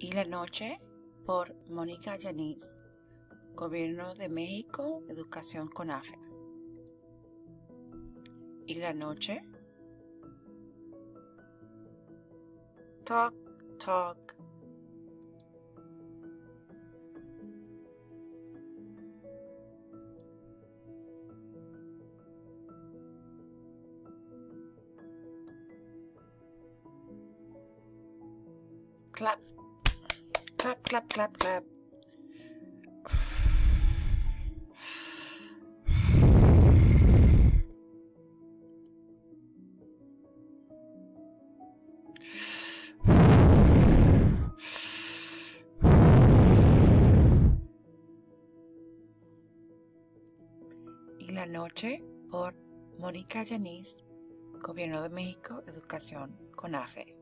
y la noche por Mónica Yanis, Gobierno de México, Educación con AFE. Y la noche Talk, talk. Clap. Clap, clap, clap, clap. Y la noche por Mónica Yanis, Gobierno de México, Educación con AFE.